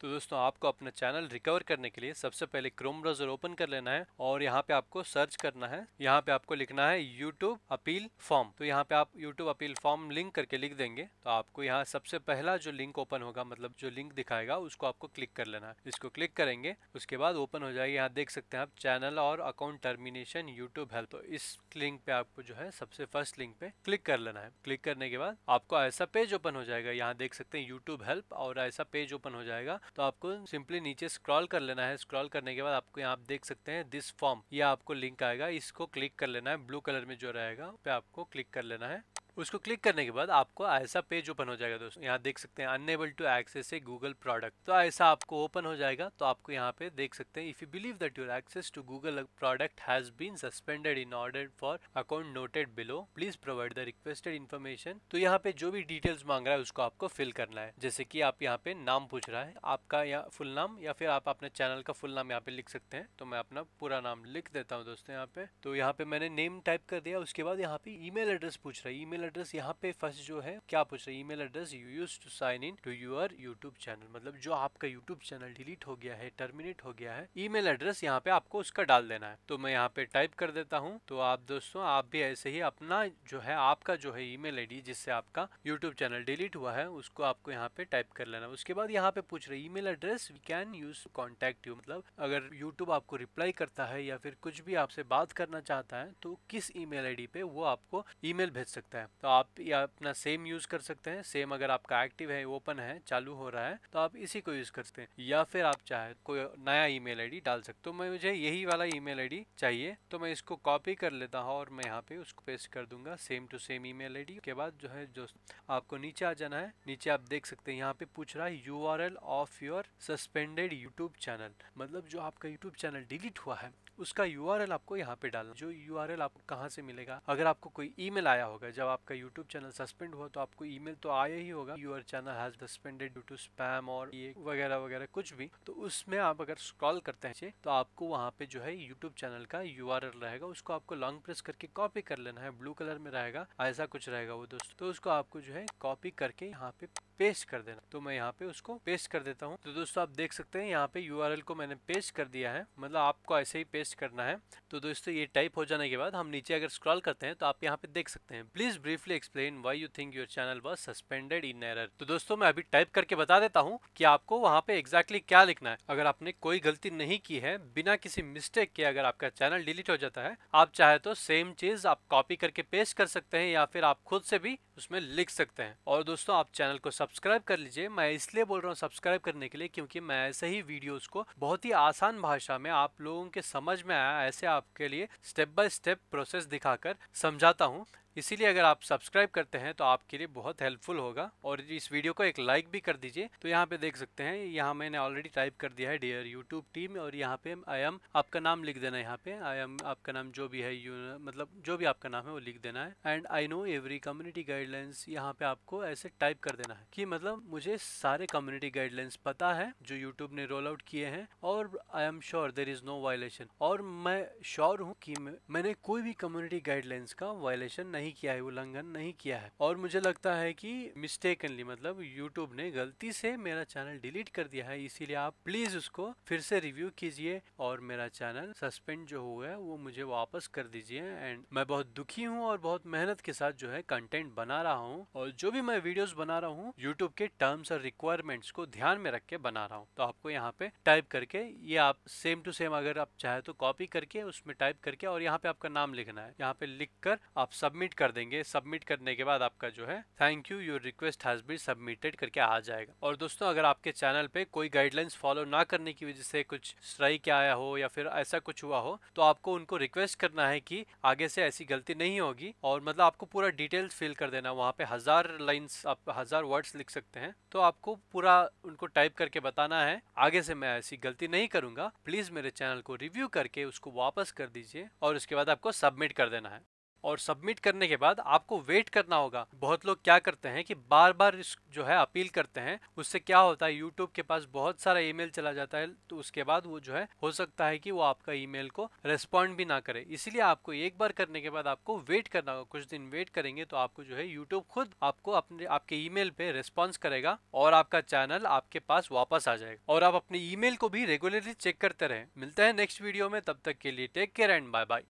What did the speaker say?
तो दोस्तों, आपको अपना चैनल रिकवर करने के लिए सबसे पहले क्रोम ब्राउज़र ओपन कर लेना है और यहाँ पे आपको सर्च करना है। यहाँ पे आपको लिखना है यूट्यूब अपील फॉर्म तो यहाँ पे आप यूट्यूब अपील फॉर्म लिंक करके लिख देंगे। तो आपको यहाँ सबसे पहला जो लिंक ओपन होगा मतलब जो लिंक दिखाएगा, उसको आपको क्लिक कर लेना है। इसको क्लिक करेंगे, उसके बाद ओपन हो जाएगी। यहाँ देख सकते हैं आप चैनल और अकाउंट टर्मिनेशन यूट्यूब हेल्प तो इस लिंक पे आपको जो है सबसे फ़र्स्ट लिंक पे क्लिक कर लेना है। क्लिक करने के बाद आपको ऐसा पेज ओपन हो जाएगा। यहाँ देख सकते हैं यूट्यूब हेल्प और ऐसा पेज ओपन हो जाएगा। तो आपको सिंपली नीचे स्क्रॉल कर लेना है। स्क्रॉल करने के बाद आपको यहाँ आप देख सकते हैं दिस फॉर्म यह आपको लिंक आएगा। इसको क्लिक कर लेना है। ब्लू कलर में जो रहेगा पे आपको क्लिक कर लेना है। उसको क्लिक करने के बाद आपको ऐसा पेज ओपन हो जाएगा दोस्तों। यहाँ देख सकते हैं unable to access a Google product तो ऐसा आपको ओपन हो जाएगा तो आपको यहाँ पे देख सकते हैं if you believe that your access to Google product has been suspended in order for account noted below please provide the requested information तो यहाँ पे जो भी डिटेल्स मांग रहा है, उसको आपको फिल करना है। जैसे कि आप यहाँ पे नाम पूछ रहा है, आपका या फुल नाम या फिर आप अपने चैनल का फुल नाम यहाँ पे लिख सकते हैं। तो मैं अपना पूरा नाम लिख देता हूँ दोस्तों यहाँ पे। तो यहाँ पे मैंने नेम टाइप कर दिया, उसके बाद यहाँ पे ईमेल एड्रेस पूछ रहा है। ईमेल एड्रेस यहाँ पे फ़र्स्ट जो है, क्या पूछ रहे email address you use to sign in to your YouTube channel मतलब जो आपका यूट्यूब चैनल डिलीट हो गया है टर्मिनेट हो गया है ईमेल एड्रेस यहाँ पे आपको उसका डाल देना है। तो मैं यहाँ पे टाइप कर देता हूँ। तो आप दोस्तों, आप भी ऐसे ही अपना जो है, आपका जो है ईमेल आईडी जिससे आपका यूट्यूब चैनल डिलीट हुआ है, उसको आपको यहाँ पे टाइप कर लेना उसके बाद यहाँ पे पूछ रहे email address we can use contact you मतलब अगर यूट्यूब आपको रिप्लाई करता है या फिर कुछ भी आपसे बात करना चाहता है तो किस ईमेल आईडी पे वो आपको ईमेल भेज सकता है। तो आप या अपना सेम यूज़ कर सकते हैं। सेम अगर आपका एक्टिव है ओपन है, चालू हो रहा है तो आप इसी को यूज़ कर सकते हैं। या फिर आप चाहे, कोई नया ईमेल आईडी डाल सकते तो मैं मुझे यही वाला ईमेल आईडी चाहिए तो मैं इसको कॉपी कर लेता हूँ और मैं यहाँ पे उसको पेस्ट कर दूँगा। Same to same email ID के बाद जो है, जो आपको नीचे आ जाना है, नीचे आप देख सकते हैं, यहाँ पे पूछ रहा है URL of your suspended YouTube channel मतलब जो आपका यूट्यूब चैनल डिलीट हुआ है उसका यूआरएल आपको यहाँ पे डालना जो यूआरएल आपको कहाँ से मिलेगा? अगर आपको कोई ईमेल आया होगा, जब आपका यूट्यूब चैनल सस्पेंड हुआ तो आपको ईमेल तो आया ही होगा। Your channel has suspended due to spam और ये वगैरह वगैरह कुछ भी। तो उसमें आप अगर स्क्रॉल करते हैं तो आपको वहाँ पे जो है यूट्यूब चैनल का यूआरएल रहेगा। उसको आपको लॉन्ग प्रेस करके कॉपी कर लेना है। ब्लू कलर में रहेगा, ऐसा कुछ रहेगा वो दोस्तों। तो उसको आपको जो है कॉपी करके यहाँ पे पेस्ट कर देना। तो मैं यहाँ पे उसको पेस्ट कर देता हूँ। तो दोस्तों, आप देख सकते हैं, यहाँ पे यूआरएल को मैंने पेस्ट कर दिया है। मतलब आपको ऐसे ही पेस्ट करना है। तो दोस्तों, ये टाइप हो जाने के बाद हम नीचे अगर स्क्रॉल करते हैं तो आप यहाँ पे देख सकते हैं। Please briefly explain why you think your channel was suspended in error तो दोस्तों, मैं अभी टाइप करके बता देता हूँ कि आपको वहाँ पे एग्जैक्टली exactly क्या लिखना है। अगर आपने कोई गलती नहीं की है, बिना किसी मिस्टेक के अगर आपका चैनल डिलीट हो जाता है, आप चाहे तो सेम चीज़ आप कॉपी करके पेस्ट कर सकते हैं या फिर आप खुद से भी उसमें लिख सकते हैं। और दोस्तों, आप चैनल को सब्सक्राइब कर लीजिए। मैं इसलिए बोल रहा हूँ सब्सक्राइब करने के लिए क्योंकि मैं ऐसे ही वीडियोस को बहुत ही आसान भाषा में आप लोगों के समझ में आया, ऐसे आपके लिए स्टेप बाय स्टेप प्रोसेस दिखाकर समझाता हूँ। इसीलिए अगर आप सब्सक्राइब करते हैं तो आपके लिए बहुत हेल्पफुल होगा और इस वीडियो को एक लाइक भी कर दीजिए। तो यहाँ पे देख सकते हैं, यहाँ मैंने ऑलरेडी टाइप कर दिया है डियर यूट्यूब टीम और यहाँ पे आई एम आपका नाम लिख देना है यहाँ पे। आई एम आपका नाम जो भी है यू मतलब जो भी आपका नाम है वो लिख देना है। And I know every community guidelines यहाँ पे आपको ऐसे टाइप कर देना है कि मतलब मुझे सारे कम्युनिटी गाइडलाइंस पता है जो यूट्यूब ने रोल आउट किए हैं और I am sure there is no violation और मैं श्योर हूँ कि मैंने कोई भी कम्युनिटी गाइडलाइंस का वायलेशन नहीं किया है, उल्लंघन नहीं किया है। और मुझे लगता है कि मिस्टेकनली मतलब यूट्यूब ने गलती से मेरा चैनल डिलीट कर दिया है, इसीलिए आप प्लीज़ उसको फिर से रिव्यू कीजिए और मेरा चैनल सस्पेंड जो हुआ है, वो मुझे वापस कर दीजिए एंड मैं बहुत दुखी हूँ और बहुत मेहनत के साथ जो है कंटेंट बना रहा हूँ और जो भी मैं वीडियोस बना रहा हूँ यूट्यूब के टर्म्स और रिक्वायरमेंट्स को ध्यान में रख के बना रहा हूँ। तो आपको यहाँ पे टाइप करके ये आप सेम टू सेम अगर आप चाहे तो कॉपी करके उसमें टाइप करके और यहाँ पे आपका नाम लिखना है। यहाँ पे लिख कर आप सबमिट कर देंगे। सबमिट करने के बाद आपका जो है thank you your request has been submitted करके आ जाएगा। और दोस्तों, अगर आपके चैनल पे कोई गाइडलाइंस फॉलो ना करने की वजह से कुछ स्ट्राइक आया हो या फिर ऐसा कुछ हुआ हो तो आपको उनको रिक्वेस्ट करना है कि आगे से ऐसी गलती नहीं होगी और मतलब आपको पूरा डिटेल्स फिल कर देना। वहाँ पे हज़ार लाइन्स आप हज़ार वर्ड्स लिख सकते हैं। तो आपको पूरा उनको टाइप करके बताना है, आगे से मैं ऐसी गलती नहीं करूँगा। प्लीज़ मेरे चैनल को रिव्यू करके उसको वापस कर दीजिए और उसके बाद आपको सबमिट कर देना है। और सबमिट करने के बाद आपको वेट करना होगा। बहुत लोग क्या करते हैं कि बार बार जो है अपील करते हैं, उससे क्या होता है यूट्यूब के पास बहुत सारा ईमेल चला जाता है तो उसके बाद वो जो है, हो सकता है कि वो आपका ईमेल को रेस्पॉन्ड भी ना करे। इसलिए आपको एक बार करने के बाद आपको वेट करना होगा। कुछ दिन वेट करेंगे तो आपको जो है यूट्यूब खुद आपको अपने, आपके ईमेल पे रिस्पॉन्स करेगा और आपका चैनल आपके पास वापस आ जाएगा। और आप अपने ईमेल को भी रेगुलरली चेक करते रहे। मिलते हैं नेक्स्ट वीडियो में, तब तक के लिए take care and bye bye